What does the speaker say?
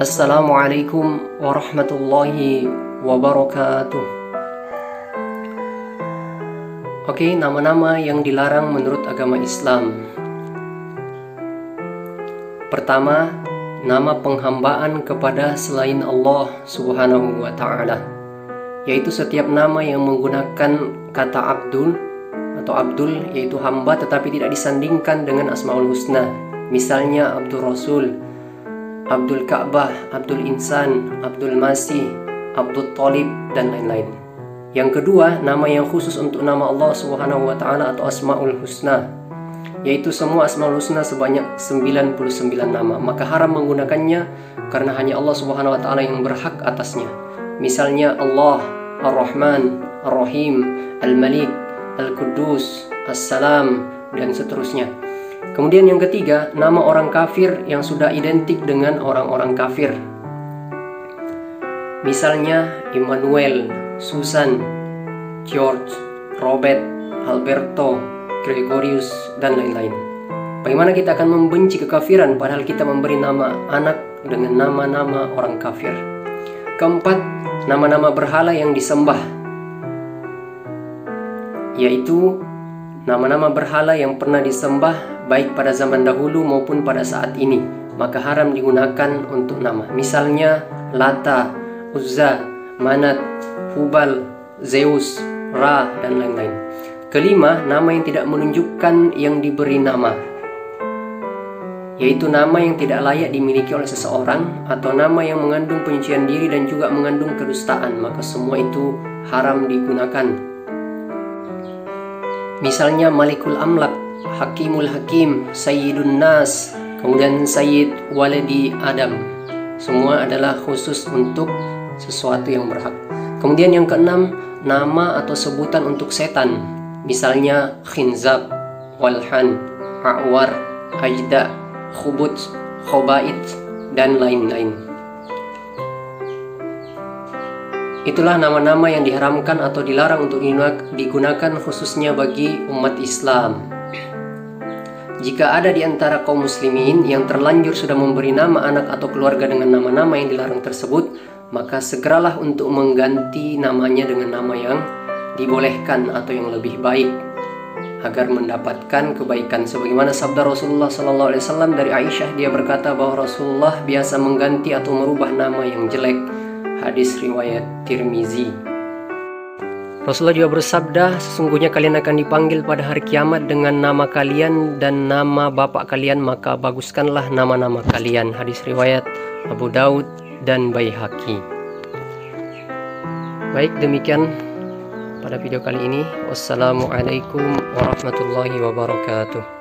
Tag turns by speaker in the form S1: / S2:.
S1: Assalamualaikum warahmatullahi wabarakatuh. Oke, nama-nama yang dilarang menurut agama Islam. Pertama, nama penghambaan kepada selain Allah Subhanahu wa taala, yaitu setiap nama yang menggunakan kata Abdul atau Abdul yaitu hamba tetapi tidak disandingkan dengan Asmaul Husna. Misalnya Abdul Rasul, Abdul Ka'bah, Abdul Insan, Abdul Masih, Abdul Talib, dan lain-lain. Yang kedua, nama yang khusus untuk nama Allah Subhanahu wa taala atau Asmaul Husna, yaitu semua Asmaul Husna sebanyak 99 nama. Maka haram menggunakannya karena hanya Allah Subhanahu wa taala yang berhak atasnya. Misalnya Allah, Ar-Rahman, Ar-Rahim, Al-Malik, Al-Quddus, As-Salam, dan seterusnya. Kemudian yang ketiga, nama orang kafir yang sudah identik dengan orang-orang kafir. Misalnya Immanuel, Susan, George, Robert, Alberto, Gregorius, dan lain-lain. Bagaimana kita akan membenci kekafiran padahal kita memberi nama anak dengan nama-nama orang kafir. Keempat, nama-nama berhala yang disembah yaitu nama-nama berhala yang pernah disembah baik pada zaman dahulu maupun pada saat ini maka haram digunakan untuk nama. Misalnya Lata, Uzza, Manat, Hubal, Zeus, Ra dan lain-lain. Kelima nama yang tidak menunjukkan yang diberi nama yaitu nama yang tidak layak dimiliki oleh seseorang atau nama yang mengandung penyucian diri dan juga mengandung kedustaan maka semua itu haram digunakan misalnya Malikul Amlak Hakimul Hakim, Sayyidun Nas, kemudian Sayyid Waladi Adam. Semua adalah khusus untuk sesuatu yang berhak. Kemudian yang keenam, nama atau sebutan untuk setan. Misalnya Khinzab, Walhan, A'war, Ajda, Khubut, Khobait, dan lain-lain. Itulah nama-nama yang diharamkan atau dilarang untuk digunakan khususnya bagi umat Islam. Jika ada di antara kaum muslimin yang terlanjur sudah memberi nama anak atau keluarga dengan nama-nama yang dilarang tersebut, maka segeralah untuk mengganti namanya dengan nama yang dibolehkan atau yang lebih baik agar mendapatkan kebaikan sebagaimana sabda Rasulullah sallallahu alaihi wasallam dari Aisyah dia berkata bahwa Rasulullah biasa mengganti atau merubah nama yang jelek hadis riwayat Tirmizi Rasulullah juga bersabda, sesungguhnya kalian akan dipanggil pada hari kiamat dengan nama kalian dan nama bapak kalian, maka baguskanlah nama-nama kalian. Hadis riwayat Abu Daud dan Baihaqi. Baik, demikian pada video kali ini. Wassalamualaikum warahmatullahi wabarakatuh.